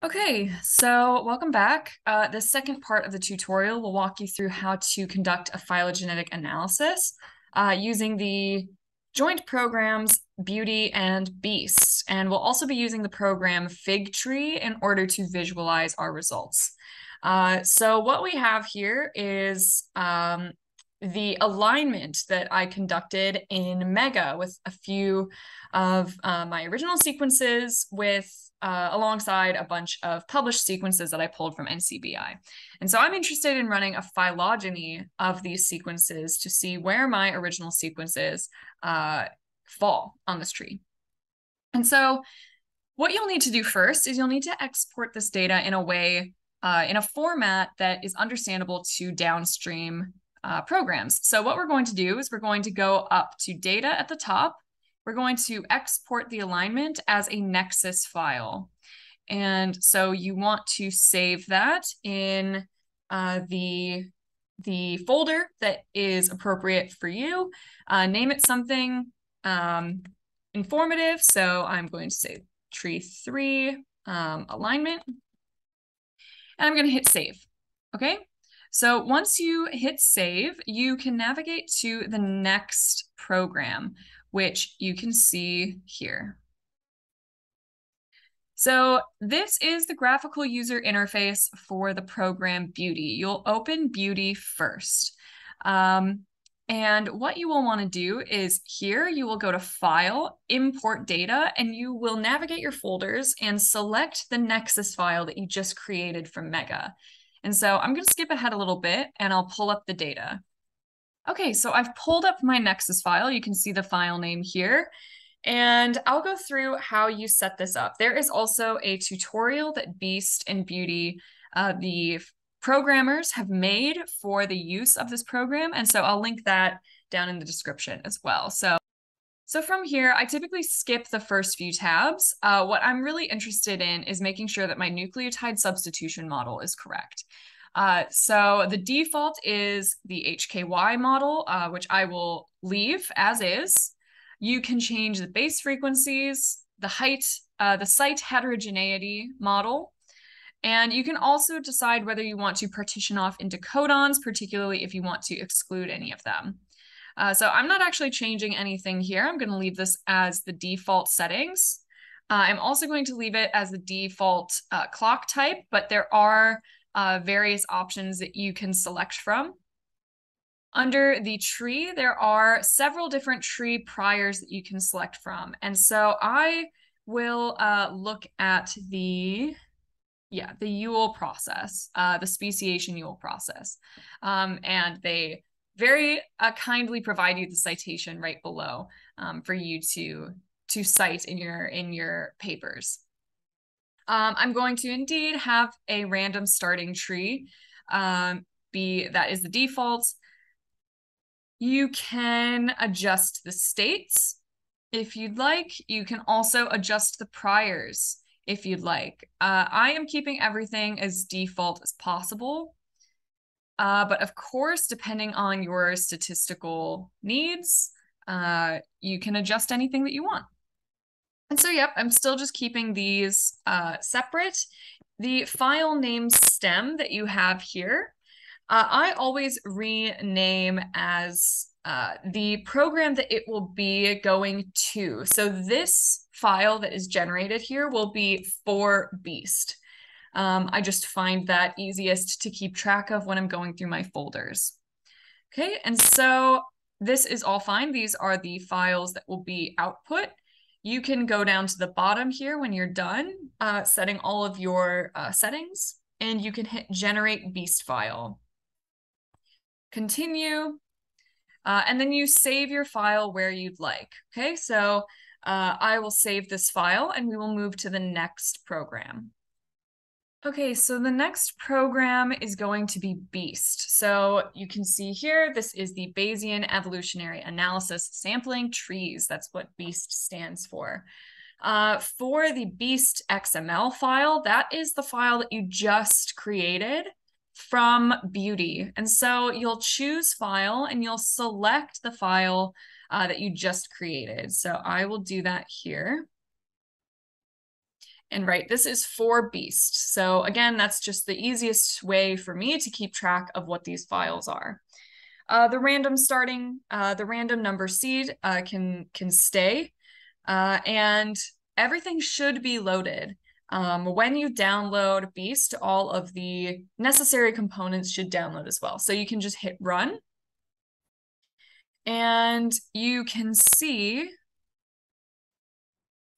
Okay, so welcome back. Uh, the second part of the tutorial will walk you through how to conduct a phylogenetic analysis uh, using the joint programs BEAUti and Beast. And we'll also be using the program Figtree in order to visualize our results. Uh, so what we have here is um, the alignment that I conducted in Mega with a few of uh, my original sequences with uh, alongside a bunch of published sequences that I pulled from NCBI. And so I'm interested in running a phylogeny of these sequences to see where my original sequences uh, fall on this tree. And so what you'll need to do first is you'll need to export this data in a way, uh, in a format that is understandable to downstream uh, programs. So what we're going to do is we're going to go up to data at the top, we're going to export the alignment as a Nexus file. And so you want to save that in uh, the, the folder that is appropriate for you. Uh, name it something um, informative. So I'm going to say tree three um, alignment. And I'm going to hit save. Okay. So once you hit save, you can navigate to the next program, which you can see here. So this is the graphical user interface for the program BEAUti. You'll open BEAUti first. Um, and what you will want to do is here you will go to File, Import Data, and you will navigate your folders and select the Nexus file that you just created from Mega. And so I'm going to skip ahead a little bit and I'll pull up the data. Okay, so I've pulled up my Nexus file. You can see the file name here. And I'll go through how you set this up. There is also a tutorial that Beast and BEAUti, uh, the programmers have made for the use of this program. And so I'll link that down in the description as well. So, so from here, I typically skip the first few tabs. Uh, what I'm really interested in is making sure that my nucleotide substitution model is correct. Uh, so the default is the HKY model, uh, which I will leave as is. You can change the base frequencies, the height, uh, the site heterogeneity model, and you can also decide whether you want to partition off into codons, particularly if you want to exclude any of them. Uh, so I'm not actually changing anything here. I'm going to leave this as the default settings. Uh, I'm also going to leave it as the default uh, clock type, but there are uh, various options that you can select from. Under the tree, there are several different tree priors that you can select from. And so I will uh, look at the, yeah, the Yule process, uh, the speciation Yule process. Um, and they very uh, kindly provide you the citation right below um, for you to to cite in your in your papers. Um, I'm going to indeed have a random starting tree um, be that is the default. You can adjust the states if you'd like. You can also adjust the priors if you'd like. Uh, I am keeping everything as default as possible. Uh, but of course, depending on your statistical needs, uh, you can adjust anything that you want. And so, yep, I'm still just keeping these uh, separate. The file name stem that you have here, uh, I always rename as uh, the program that it will be going to. So this file that is generated here will be for Beast. Um, I just find that easiest to keep track of when I'm going through my folders. Okay, and so this is all fine. These are the files that will be output you can go down to the bottom here when you're done uh, setting all of your uh, settings and you can hit generate beast file. Continue, uh, and then you save your file where you'd like. Okay, so uh, I will save this file and we will move to the next program. Okay, so the next program is going to be BEAST. So you can see here, this is the Bayesian Evolutionary Analysis Sampling Trees. That's what BEAST stands for. Uh, for the BEAST XML file, that is the file that you just created from BEAUti. And so you'll choose File and you'll select the file uh, that you just created. So I will do that here. And right, this is for Beast. So again, that's just the easiest way for me to keep track of what these files are. Uh, the random starting, uh, the random number seed uh, can can stay, uh, and everything should be loaded. Um, when you download Beast, all of the necessary components should download as well. So you can just hit run, and you can see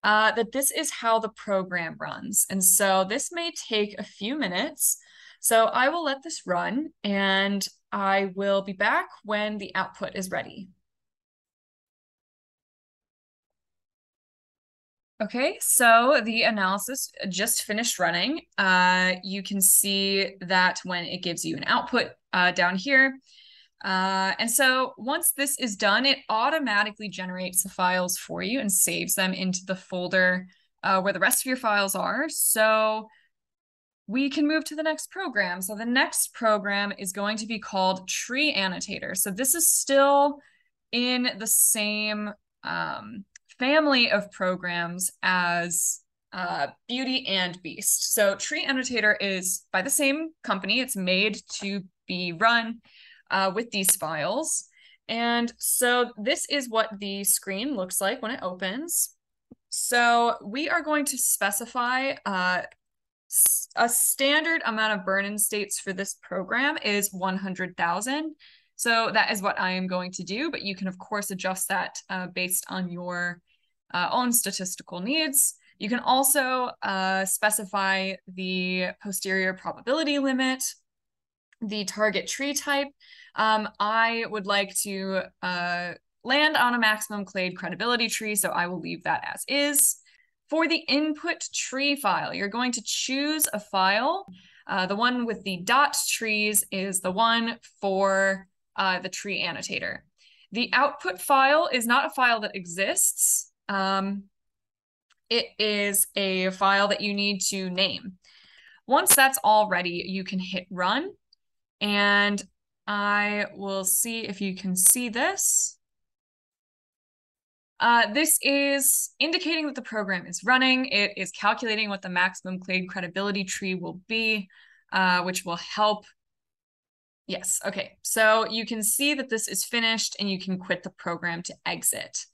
uh, that this is how the program runs. And so this may take a few minutes. So I will let this run and I will be back when the output is ready. Okay, so the analysis just finished running. Uh, you can see that when it gives you an output uh, down here, uh, and so once this is done, it automatically generates the files for you and saves them into the folder uh, where the rest of your files are. So we can move to the next program. So the next program is going to be called Tree Annotator. So this is still in the same um, family of programs as uh, BEAUti and Beast. So Tree Annotator is by the same company. It's made to be run uh, with these files. And so this is what the screen looks like when it opens. So we are going to specify uh, a standard amount of burn-in states for this program is 100,000. So that is what I am going to do, but you can of course adjust that uh, based on your uh, own statistical needs. You can also uh, specify the posterior probability limit, the target tree type, um, I would like to uh, land on a maximum clade credibility tree, so I will leave that as is. For the input tree file, you're going to choose a file. Uh, the one with the dot trees is the one for uh, the tree annotator. The output file is not a file that exists. Um, it is a file that you need to name. Once that's all ready, you can hit run. And I will see if you can see this. Uh, this is indicating that the program is running. It is calculating what the maximum clade credibility tree will be, uh, which will help. Yes, okay. So you can see that this is finished and you can quit the program to exit.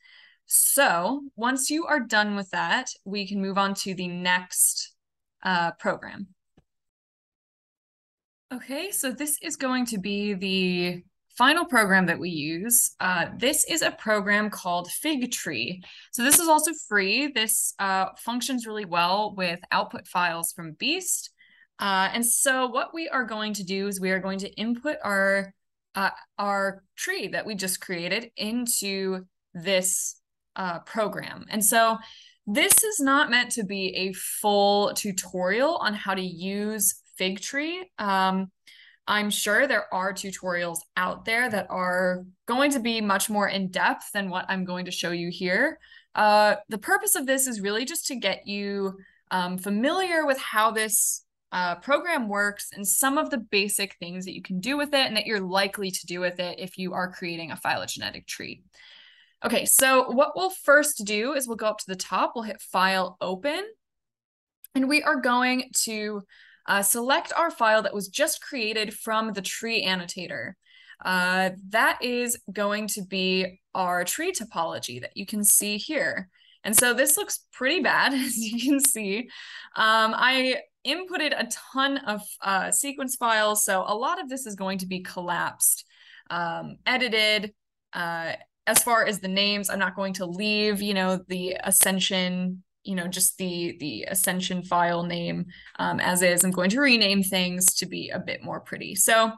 So once you are done with that, we can move on to the next uh, program. Okay, so this is going to be the final program that we use. Uh, this is a program called Figtree. So this is also free. This uh, functions really well with output files from Beast. Uh, and so what we are going to do is we are going to input our uh, our tree that we just created into this uh, program. And so this is not meant to be a full tutorial on how to use Figtree. Um, I'm sure there are tutorials out there that are going to be much more in depth than what I'm going to show you here. Uh, the purpose of this is really just to get you um, familiar with how this uh, program works and some of the basic things that you can do with it and that you're likely to do with it if you are creating a phylogenetic tree. Okay, so what we'll first do is we'll go up to the top, we'll hit File Open, and we are going to uh, select our file that was just created from the tree annotator. Uh, that is going to be our tree topology that you can see here. And so this looks pretty bad, as you can see. Um, I inputted a ton of uh, sequence files, so a lot of this is going to be collapsed, um, edited. Uh, as far as the names, I'm not going to leave, you know, the accession you know just the the accession file name um, as is. I'm going to rename things to be a bit more pretty. So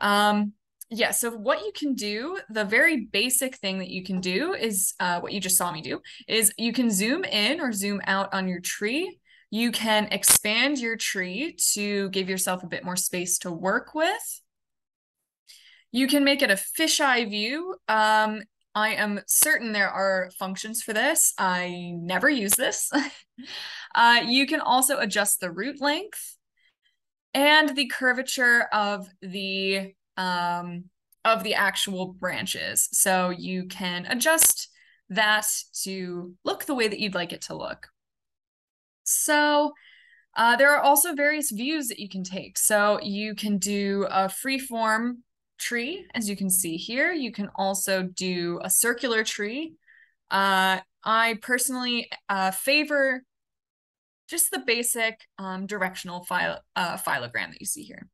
um yeah so what you can do the very basic thing that you can do is uh, what you just saw me do is you can zoom in or zoom out on your tree. You can expand your tree to give yourself a bit more space to work with. You can make it a fisheye view um, I am certain there are functions for this. I never use this. uh, you can also adjust the root length and the curvature of the um, of the actual branches. So you can adjust that to look the way that you'd like it to look. So uh, there are also various views that you can take. So you can do a freeform tree, as you can see here. You can also do a circular tree. Uh, I personally uh, favor just the basic um, directional file, uh, phylogram that you see here.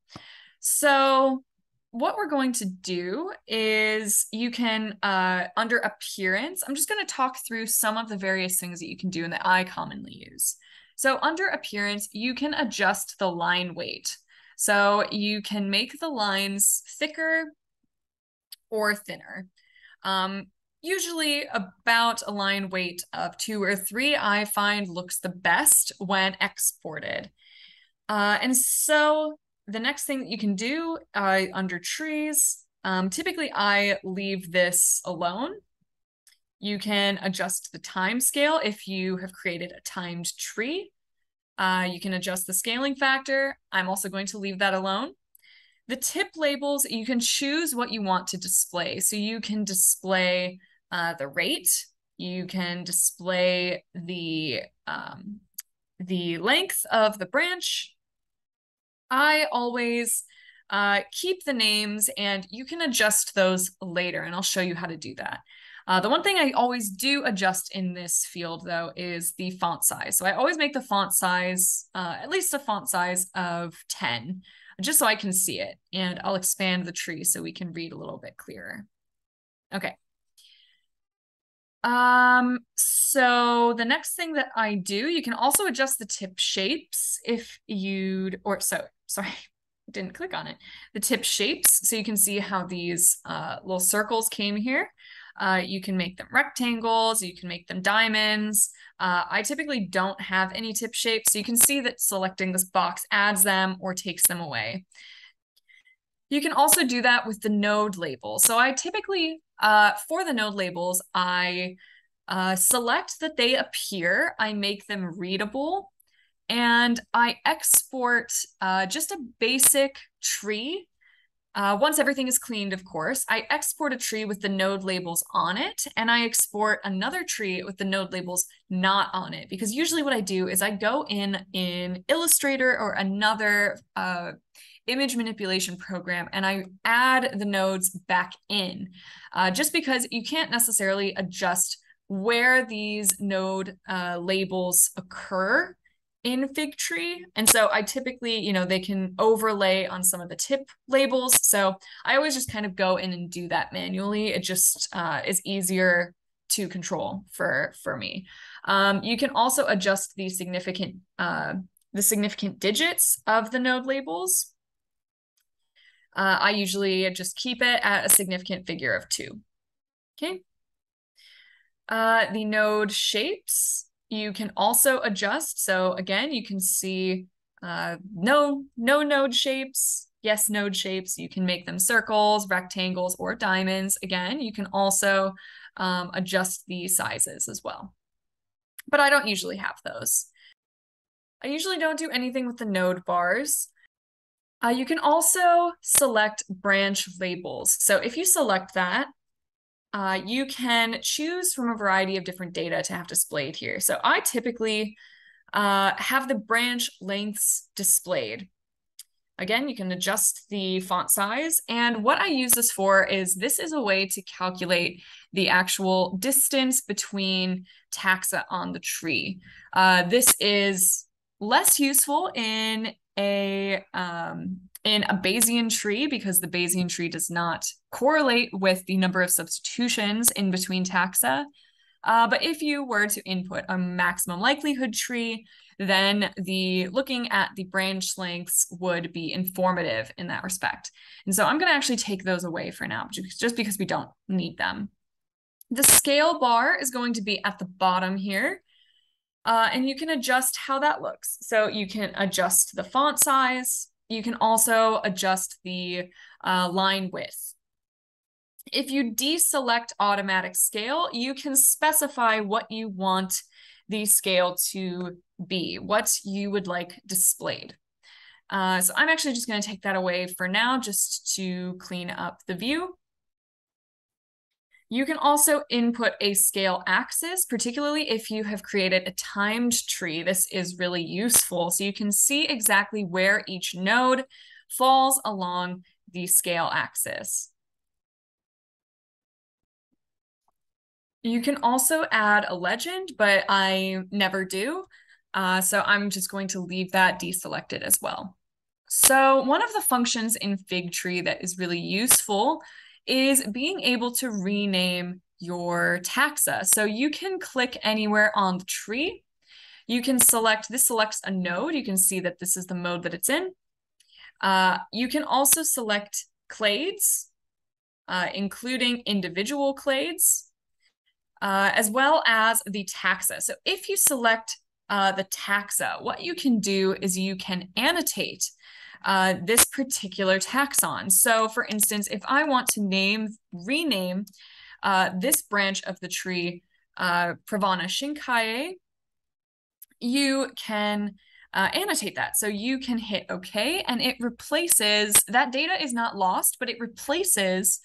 So what we're going to do is you can, uh, under appearance, I'm just going to talk through some of the various things that you can do and that I commonly use. So under appearance, you can adjust the line weight. So you can make the lines thicker or thinner. Um, usually about a line weight of two or three, I find looks the best when exported. Uh, and so the next thing that you can do uh, under trees, um, typically I leave this alone you can adjust the time scale if you have created a timed tree. Uh, you can adjust the scaling factor. I'm also going to leave that alone. The tip labels, you can choose what you want to display. So you can display uh, the rate, you can display the, um, the length of the branch. I always uh, keep the names and you can adjust those later and I'll show you how to do that. Uh, the one thing I always do adjust in this field though is the font size. So I always make the font size, uh, at least a font size of 10, just so I can see it. And I'll expand the tree so we can read a little bit clearer. Okay. Um, so the next thing that I do, you can also adjust the tip shapes if you'd, or so, sorry, didn't click on it. The tip shapes, so you can see how these uh, little circles came here. Uh, you can make them rectangles, you can make them diamonds. Uh, I typically don't have any tip shapes, so you can see that selecting this box adds them or takes them away. You can also do that with the node label. So I typically, uh, for the node labels, I uh, select that they appear, I make them readable, and I export uh, just a basic tree uh, once everything is cleaned, of course, I export a tree with the node labels on it, and I export another tree with the node labels not on it. Because usually what I do is I go in in Illustrator or another uh, image manipulation program and I add the nodes back in, uh, just because you can't necessarily adjust where these node uh, labels occur in Figtree. And so I typically, you know, they can overlay on some of the tip labels. So I always just kind of go in and do that manually. It just uh, is easier to control for for me. Um, you can also adjust the significant uh, the significant digits of the node labels. Uh, I usually just keep it at a significant figure of two. Okay. Uh, the node shapes. You can also adjust. So again, you can see uh, no, no node shapes, yes node shapes. You can make them circles, rectangles, or diamonds. Again, you can also um, adjust the sizes as well. But I don't usually have those. I usually don't do anything with the node bars. Uh, you can also select branch labels. So if you select that, uh, you can choose from a variety of different data to have displayed here. So I typically uh, have the branch lengths displayed. Again, you can adjust the font size. And what I use this for is this is a way to calculate the actual distance between taxa on the tree. Uh, this is less useful in a um, in a Bayesian tree because the Bayesian tree does not correlate with the number of substitutions in between taxa. Uh, but if you were to input a maximum likelihood tree, then the looking at the branch lengths would be informative in that respect. And so I'm going to actually take those away for now, just because we don't need them. The scale bar is going to be at the bottom here. Uh, and you can adjust how that looks. So you can adjust the font size, you can also adjust the uh, line width. If you deselect automatic scale, you can specify what you want the scale to be, what you would like displayed. Uh, so I'm actually just going to take that away for now just to clean up the view. You can also input a scale axis, particularly if you have created a timed tree. This is really useful. So you can see exactly where each node falls along the scale axis. You can also add a legend, but I never do. Uh, so I'm just going to leave that deselected as well. So one of the functions in Figtree that is really useful is being able to rename your taxa. So you can click anywhere on the tree. You can select, this selects a node. You can see that this is the mode that it's in. Uh, you can also select clades, uh, including individual clades, uh, as well as the taxa. So if you select uh, the taxa, what you can do is you can annotate uh, this particular taxon. So for instance, if I want to name, rename uh, this branch of the tree uh, Pravana Shinkaye, you can uh, annotate that. So you can hit OK and it replaces, that data is not lost, but it replaces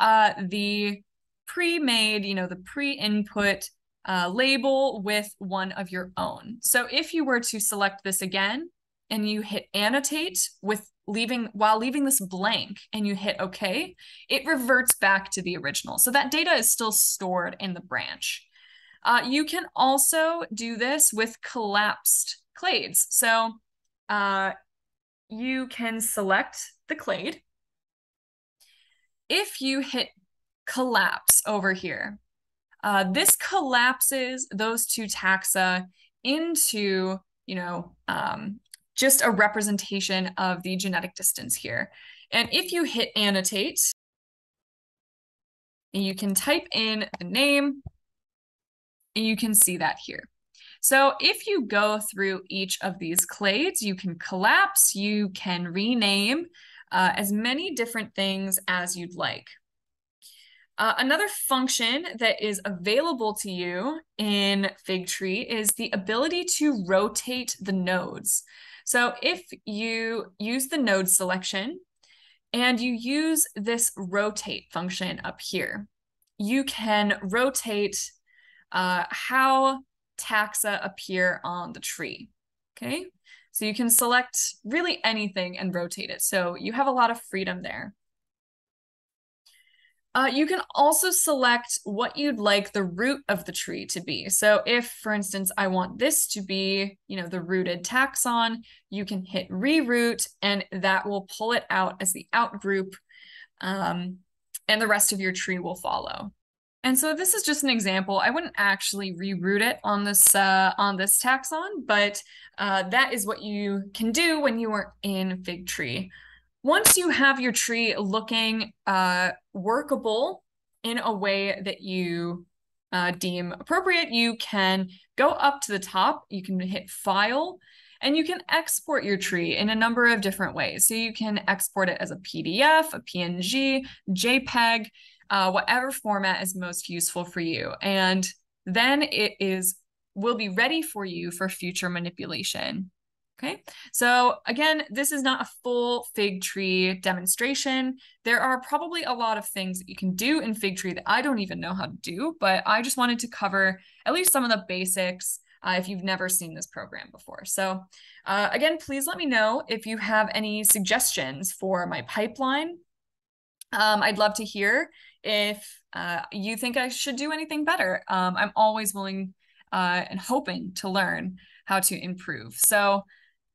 uh, the pre-made, you know, the pre-input uh, label with one of your own. So if you were to select this again, and you hit annotate with leaving while leaving this blank and you hit OK, it reverts back to the original. So that data is still stored in the branch. Uh, you can also do this with collapsed clades. So uh, you can select the clade. If you hit collapse over here, uh, this collapses those two taxa into, you know, um, just a representation of the genetic distance here. And if you hit annotate, you can type in the name, and you can see that here. So if you go through each of these clades, you can collapse, you can rename uh, as many different things as you'd like. Uh, another function that is available to you in Figtree is the ability to rotate the nodes. So if you use the node selection and you use this rotate function up here, you can rotate uh, how taxa appear on the tree, okay? So you can select really anything and rotate it. So you have a lot of freedom there. Uh, you can also select what you'd like the root of the tree to be. So if, for instance, I want this to be, you know, the rooted taxon, you can hit reroot and that will pull it out as the outgroup um, and the rest of your tree will follow. And so this is just an example. I wouldn't actually reroot it on this uh, on this taxon, but uh, that is what you can do when you are in Figtree. Once you have your tree looking uh, workable in a way that you uh, deem appropriate, you can go up to the top, you can hit File, and you can export your tree in a number of different ways. So you can export it as a PDF, a PNG, JPEG, uh, whatever format is most useful for you. And then it is will be ready for you for future manipulation. Okay, so again, this is not a full Figtree demonstration. There are probably a lot of things that you can do in Figtree that I don't even know how to do, but I just wanted to cover at least some of the basics uh, if you've never seen this program before. So uh, again, please let me know if you have any suggestions for my pipeline. Um, I'd love to hear if uh, you think I should do anything better. Um, I'm always willing uh, and hoping to learn how to improve. So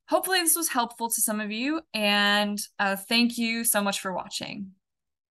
hopefully this was helpful to some of you and uh, thank you so much for watching.